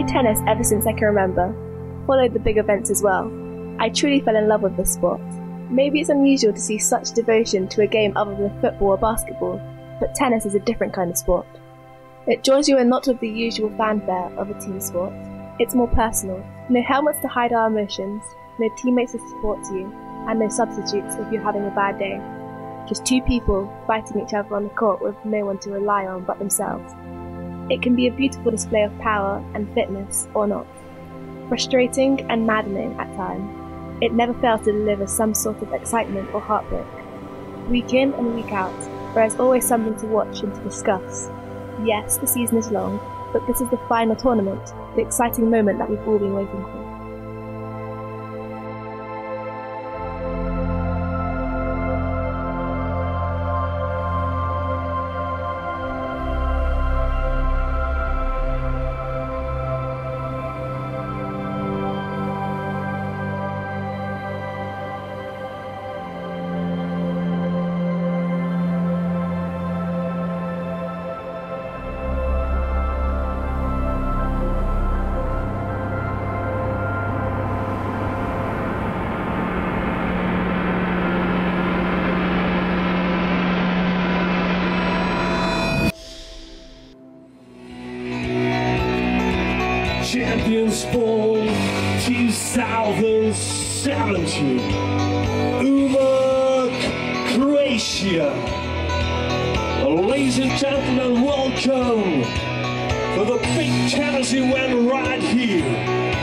Played tennis ever since I can remember, followed the big events as well. I truly fell in love with this sport. Maybe it's unusual to see such devotion to a game other than football or basketball, but tennis is a different kind of sport. It joins you in not with the usual fanfare of a team sport. It's more personal. No helmets to hide our emotions, no teammates to support you, and no substitutes if you're having a bad day. Just two people fighting each other on the court with no one to rely on but themselves. It can be a beautiful display of power and fitness or not. Frustrating and maddening at times, it never fails to deliver some sort of excitement or heartbreak. Week in and week out, there is always something to watch and to discuss. Yes, the season is long, but this is the final tournament, the exciting moment that we've all been waiting for. 2017. Umag, Croatia. Ladies and gentlemen, welcome to the big tennis event right here.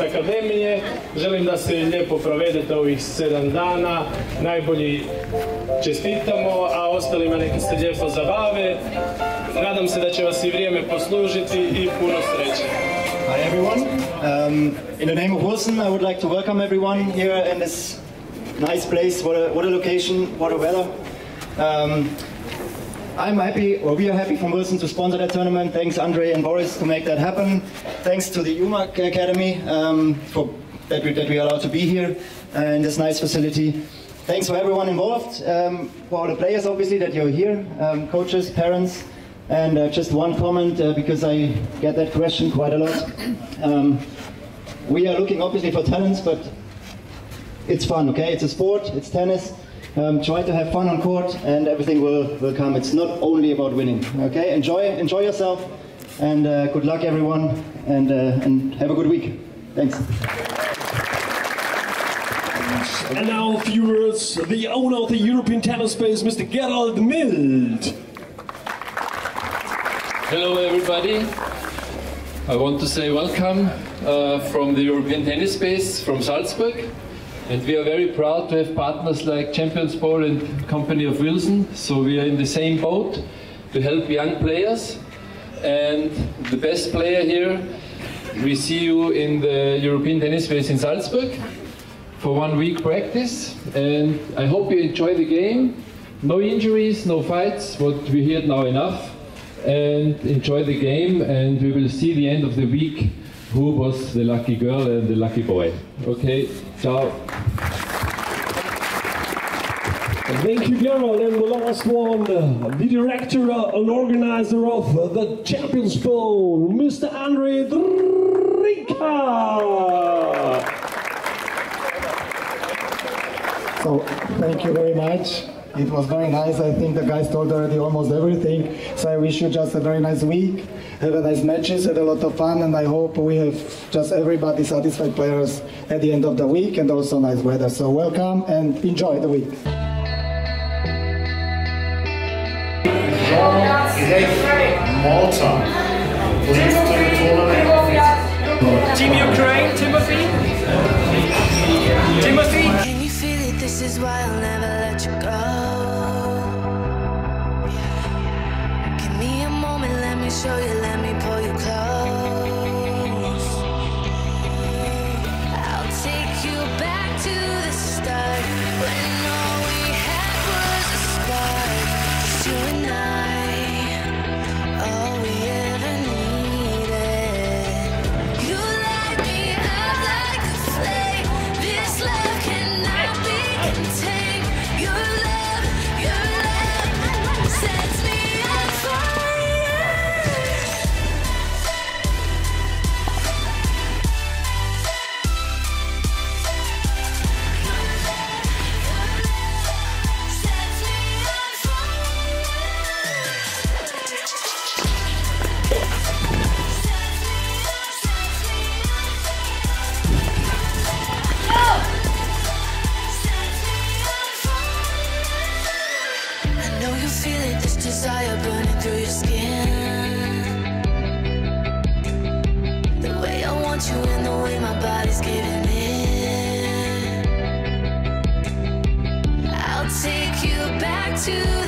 Akademije. Želim da se lijepo provedete ovih sedam dana, najbolji čestitamo, a ostalima neka se lijepo zabave. Nadam se da će vas i vrijeme poslužiti i puno sreće. Hi everyone. Um, in the name of Wilson, I would like to welcome everyone here in this nice place. What a, what a location, what a weather. Um, I'm happy, or we are happy from Wilson to sponsor that tournament. Thanks Andre and Boris to make that happen. Thanks to the Umag Academy um, for that we, that we are allowed to be here uh, in this nice facility. Thanks for everyone involved, um, for all the players obviously that you're here, um, coaches, parents, And uh, just one comment, uh, because I get that question quite a lot. Um, we are looking obviously for talents, but it's fun, okay? It's a sport, it's tennis. Um, try to have fun on court and everything will, will come. It's not only about winning, okay? Enjoy, enjoy yourself and uh, good luck everyone and, uh, and have a good week. Thanks. And now, a few words, the owner of the European Tennis Space, Mr. Gerald Mild. Hello everybody. I want to say welcome uh, from the European Tennis Space from Salzburg. And we are very proud to have partners like Champions Bowl and Company of Wilson. So we are in the same boat to help young players. And the best player here, we see you in the European Tennis Space in Salzburg for one week practice. And I hope you enjoy the game. No injuries, no fights, what we heard now enough. And enjoy the game and we will see the end of the week who was the lucky girl and the lucky boy. Okay, ciao. Thank you, Gerald. And the last one, the director uh, and organizer of the Champions Bowl, Mr. Andre Drinka. So thank you very much. It was very nice. I think the guys told already almost everything. So I wish you just a very nice week. Have a nice matches, had a lot of fun, and I hope we have just everybody satisfied players at the end of the week and also nice weather. So welcome and enjoy the week. Malta. Leads to. Team Ukraine, Timothy. Timothy. Can you feel it? This is why I'll never let you go. Give me a moment, let me show you, desire burning through your skin. The way I want you and the way my body's giving in. I'll take you back to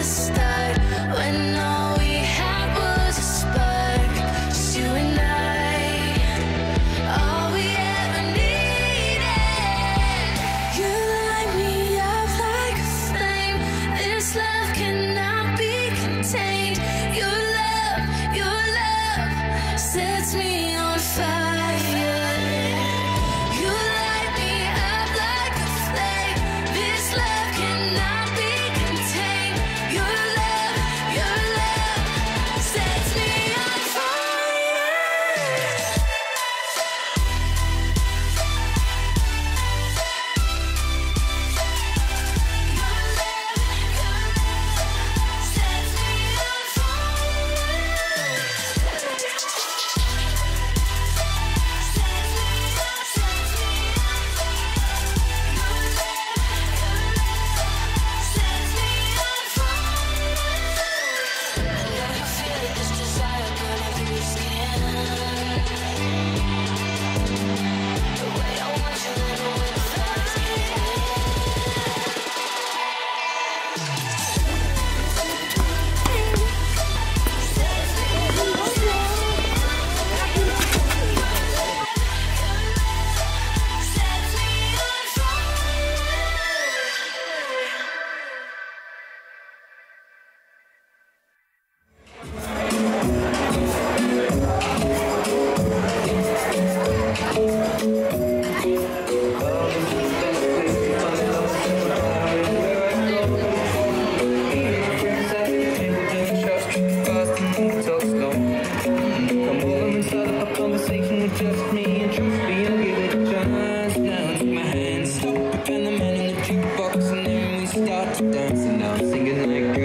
and then we start to dance. And I'm singing like,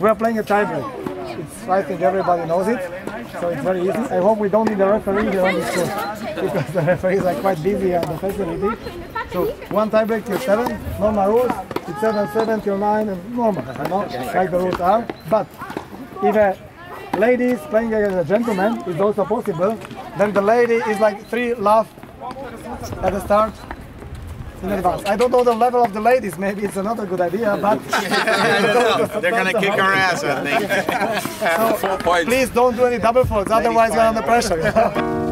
We are playing a tiebreak. It's, I think everybody knows it, so it's very easy. I hope we don't need a referee here on this course because the referees are quite busy at the facility. So one tiebreak till seven, normal rules. It's seven, seven till nine, and normal, you know, like the rules are. But if a lady is playing against a gentleman, it's also possible. Then the lady is like three love at the start in advance. I don't know the level of the ladies. Maybe it's another good idea, but I don't know. They're gonna kick our ass, I think. So, please don't do any double faults, otherwise you're under pressure.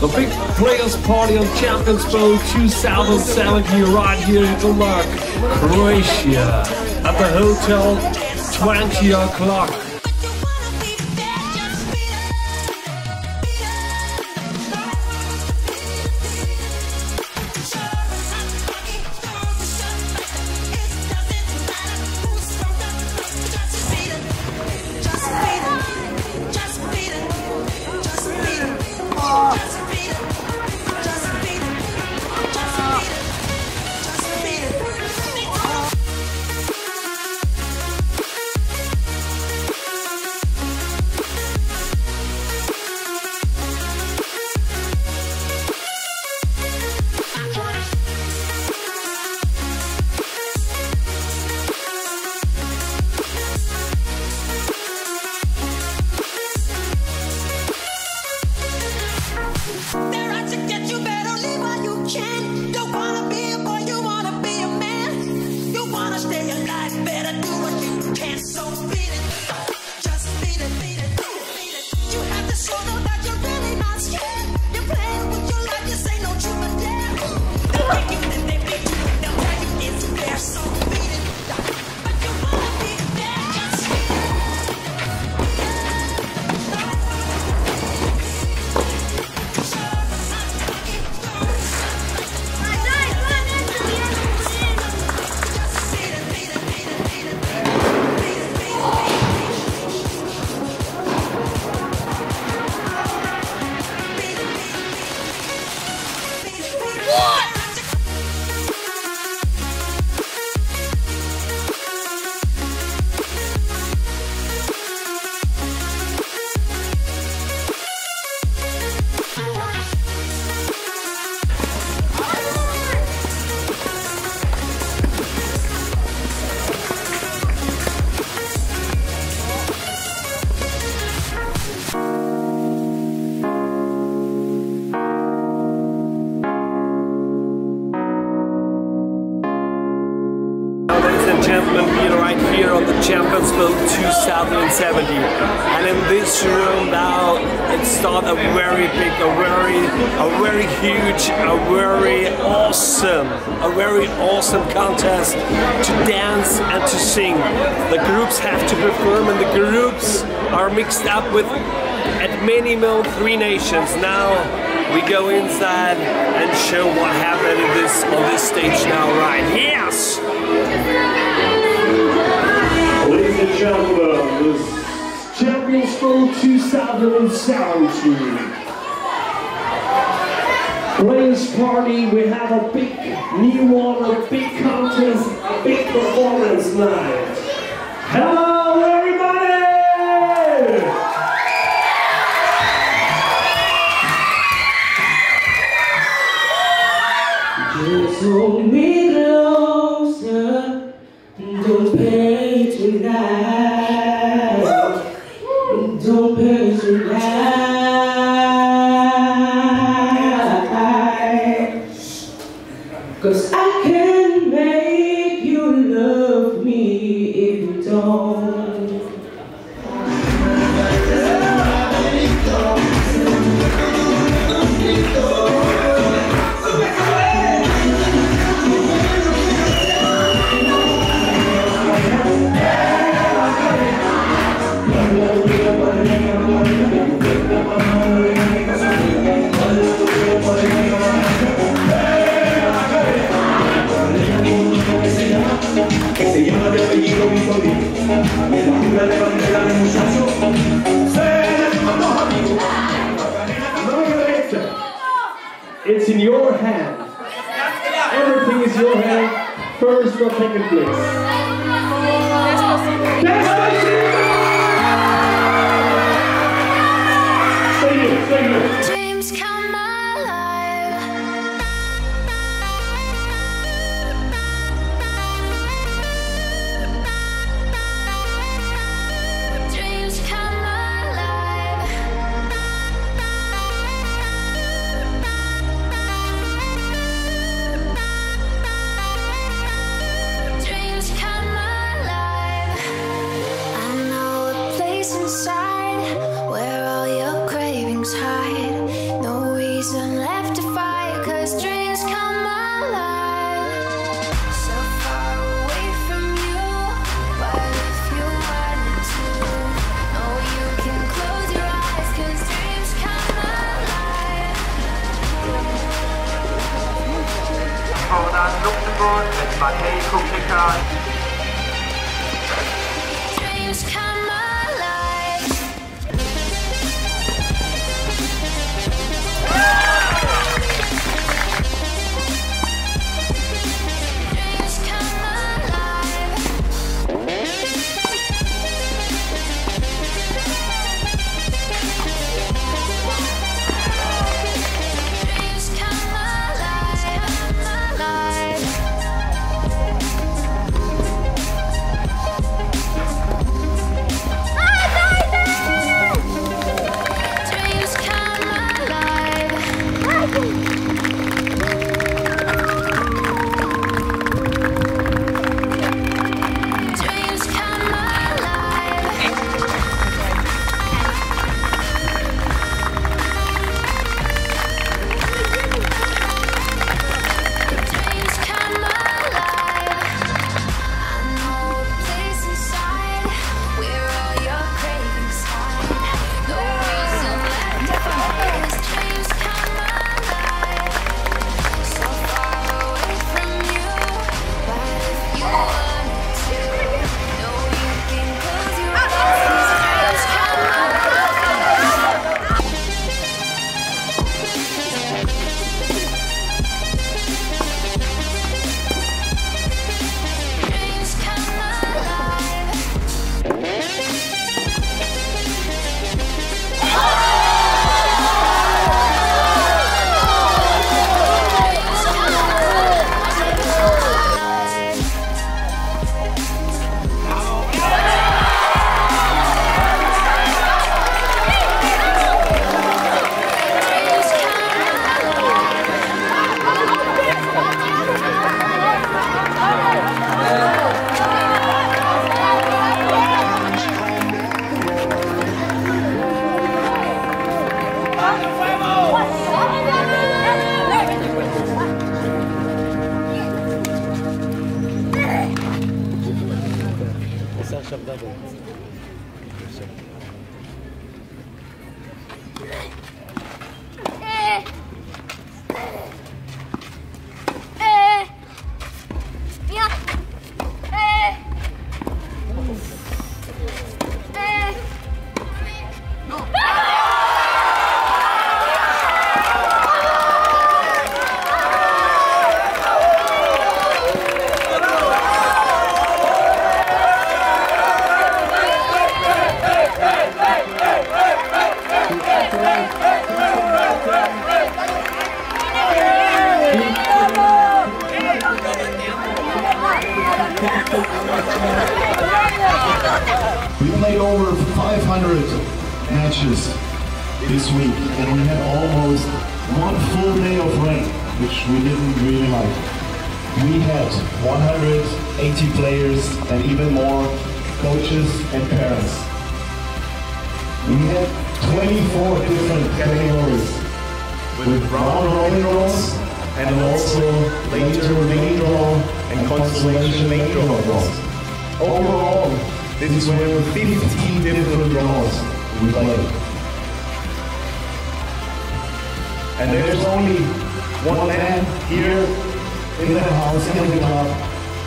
The big players party on Champions Bowl 2017 right here in Denmark, Croatia, at the Hotel 20 o'clock. They're 2070. And in this room now, it started a very big, a very, a very huge, a very awesome, a very awesome contest to dance and to sing. The groups have to perform, and the groups are mixed up with at minimum three nations. Now we go inside and show what happened in this on this stage now, right? Yes. Gentlemen, the Champions Bowl 2017. Players party, we have a big new one, a big contest, a big performance night. Hello everybody! Hold oh, Despacito! Stay Main draw draws. Overall, this is were 15 different draws we played. And there's only one man here in the house, in the club,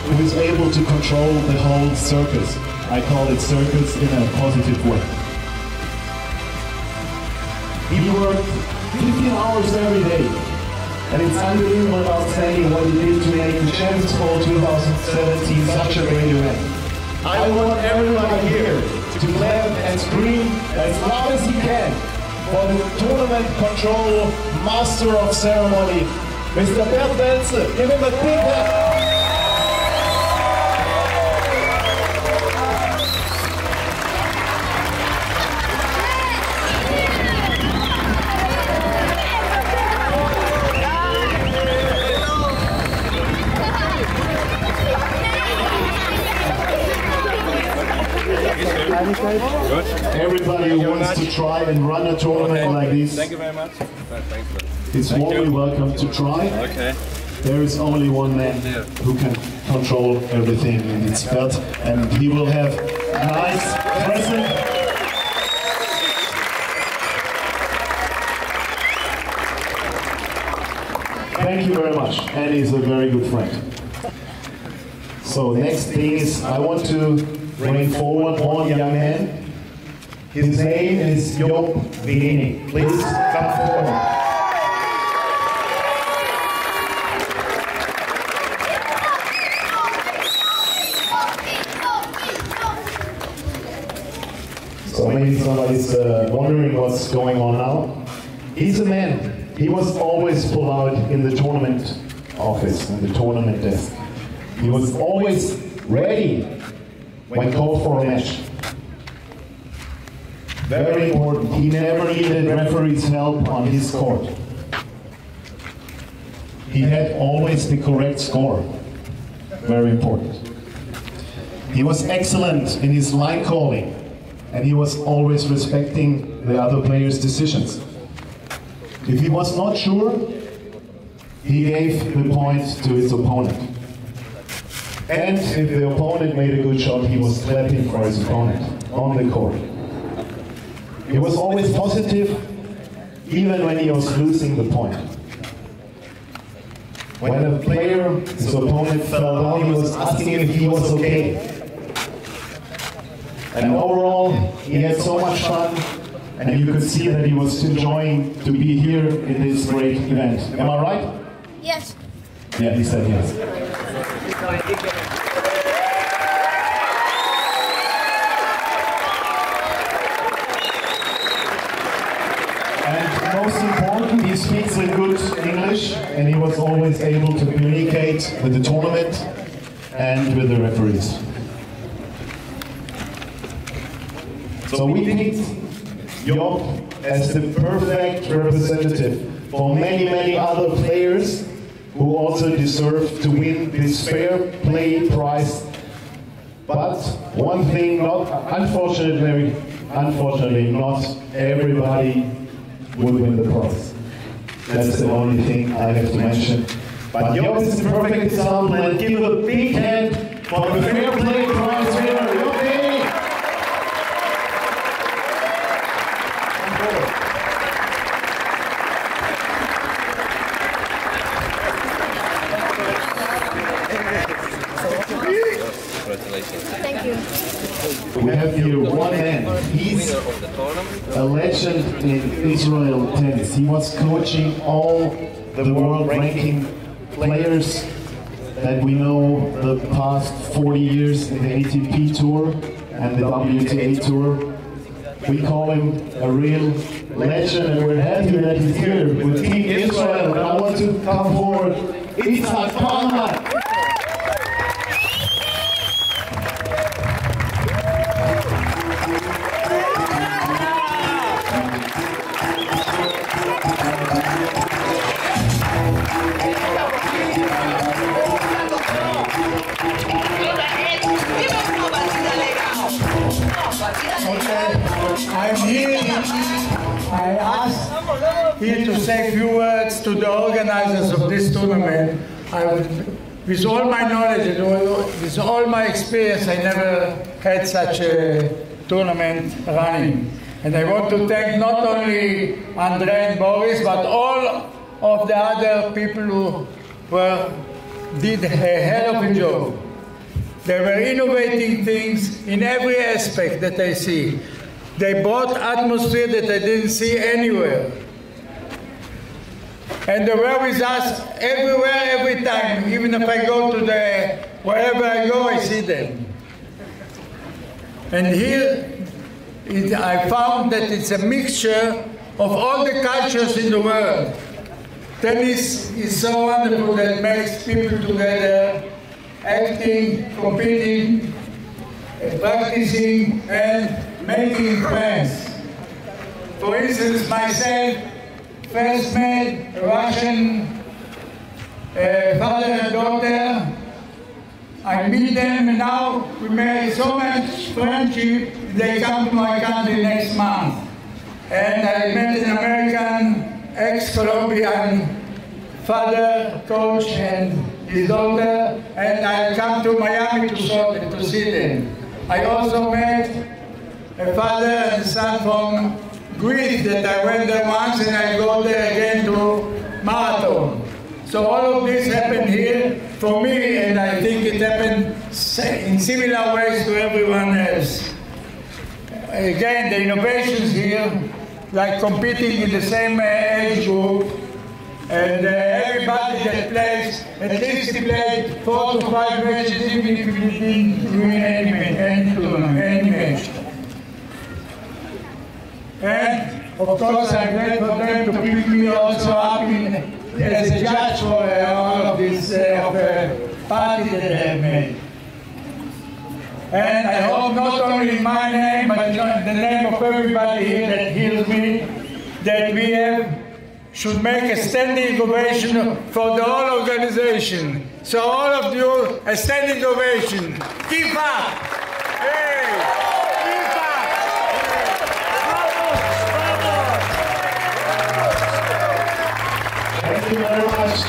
who is able to control the whole circus. I call it circus in a positive way. He worked 15 hours every day. And it's unbelievable and outstanding what he did to make the Champions Bowl 2017 such a great event. I want everyone here to clap and scream as loud as he can for the tournament control master of ceremony, Mr. Bert Wenzel. Give him a big hand. Everybody who wants to try and run a tournament like this Thank you very much. It's Thank warmly you. welcome to try. Okay. There is only one man who can control everything in its belt, and he will have a nice present. Thank you very much, and he's a very good friend. So next thing is I want to bring forward one young man. His name is Job Vini. Please come forward. So maybe somebody's uh, wondering what's going on now. He's a man. He was always pulled out in the tournament office, in the tournament desk. He was always ready when called for a match. Very important. He never needed referee's help on his court. He had always the correct score. Very important. He was excellent in his line calling, and he was always respecting the other players' decisions. If he was not sure, he gave the point to his opponent. And if the opponent made a good shot, he was clapping for his opponent on the court. He was always positive, even when he was losing the point. When a player, his opponent fell down, he was asking if he was okay. And overall, he had so much fun, and you could see that he was enjoying to be here in this great event. Am I right? Yes. Yeah, he said yes. And most important, he speaks a good English, and he was always able to communicate with the tournament and with the referees. So we picked Job as the perfect representative for many, many other players who also deserve to win this fair play prize. But one thing, not unfortunately, unfortunately, not everybody will win the prize. That's the only thing I have to mention. But Job is a perfect example, and give a big hand for the Fair Play Prize winner, Jobi! Thank you. We have here one man. He's a legend in Israel tennis. He was coaching all the world ranking players that we know the past 40 years in the ATP Tour and the WTA Tour. We call him a real legend and we're happy that he's here with Team Israel. And I want to come forward, Itzhak Palmer. Here to say a few words to the organizers of this tournament. I with all my knowledge with all my experience, I never had such a tournament running. And I want to thank not only Andre and Boris, but all of the other people who were, did a hell of a job. They were innovating things in every aspect that I see. They brought atmosphere that I didn't see anywhere. And they were with us everywhere, every time. Even if I go to the, wherever I go, I see them. And here, it, I found that it's a mixture of all the cultures in the world. Tennis is so wonderful that makes people together, acting, competing, practicing, and making friends. For instance, myself first met a Russian uh, father and daughter. I meet them and now we made so much friendship, they come to my country next month. And I met an American ex-Colombian father, coach, and his daughter, and I come to Miami to, show, to see them. I also met a father and son from Greece that I went there once and I go there again to Marathon. So all of this happened here for me and I think it happened in similar ways to everyone else. Again, the innovations here, like competing in the same uh, age group, and uh, everybody that plays, at least he played four to five matches, even if he didn't win any match. And of course, I'm glad them to pick me also up in, as a judge for uh, all of this uh, of, uh, party that they have made. And I hope not only in my name, but in the name of everybody here that hears me, that we have should make a standing ovation for the whole organization. So all of you, a standing ovation. Keep up! You very much.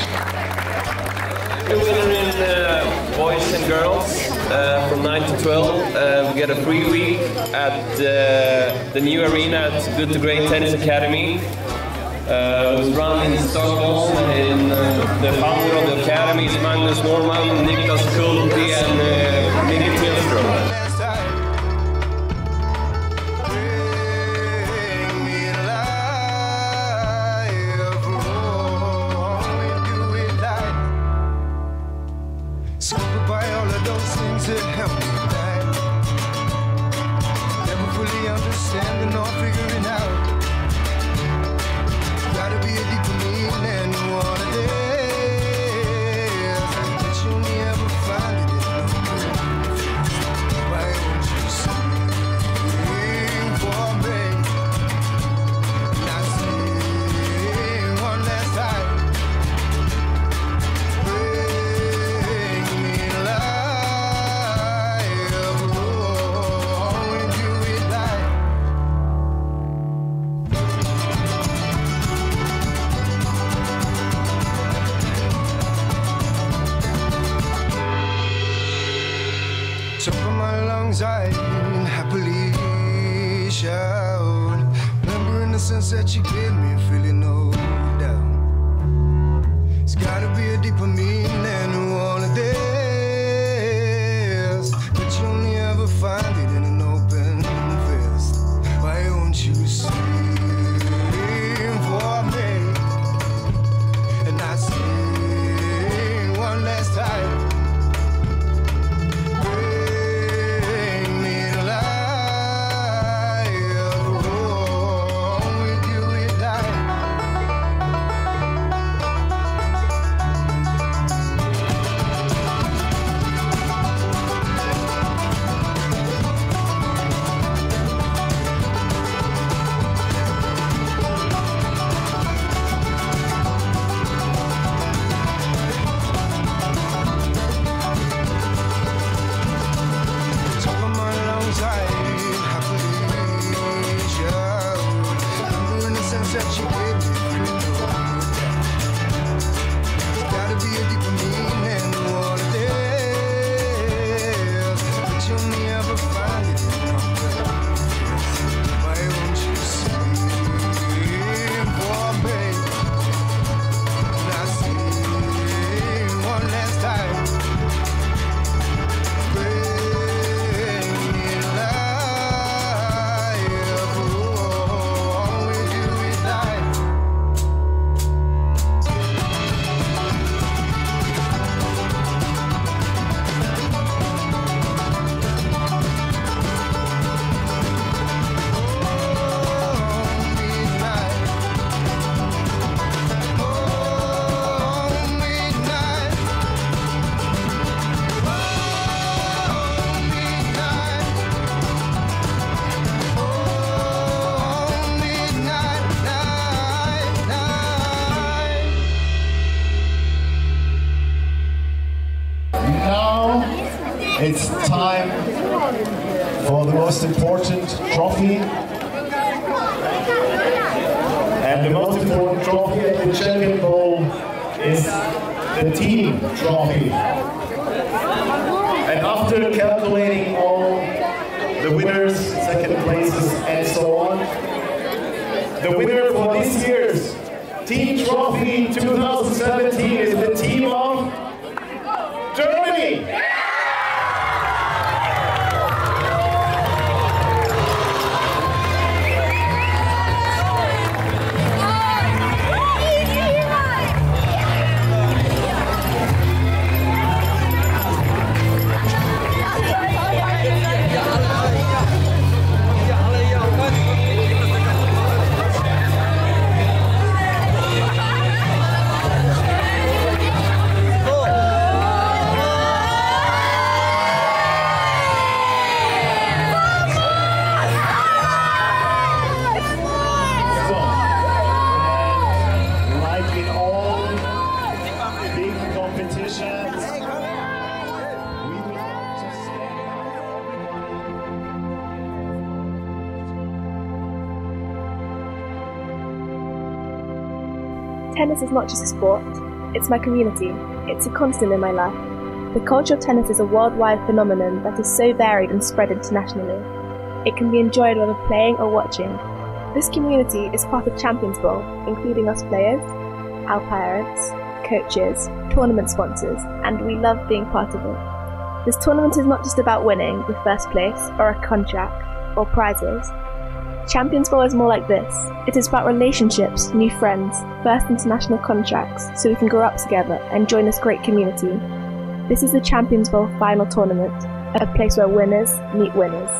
The winner in uh, boys and girls uh, from 9 to 12. Uh, we get a free week at uh, the new arena at Good to Great Tennis Academy. Uh, it was run in Stockholm and uh, the founder of the academy is Magnus Norman, Nicklas Kulti and gotta be a deeper meaning the team trophy. And after calculating all the winners, second places, and so on, the winner for this year's Team Trophy 2017 is Tennis is not just a sport, it's my community. It's a constant in my life. The culture of tennis is a worldwide phenomenon that is so varied and spread internationally. It can be enjoyed whether playing or watching. This community is part of Champions Bowl, including us players, our parents, coaches, tournament sponsors, and we love being part of it. This tournament is not just about winning the first place or a contract or prizes. Champions Bowl is more like this. It is about relationships, new friends, first international contracts, so we can grow up together and join this great community. This is the Champions Bowl final tournament, a place where winners meet winners.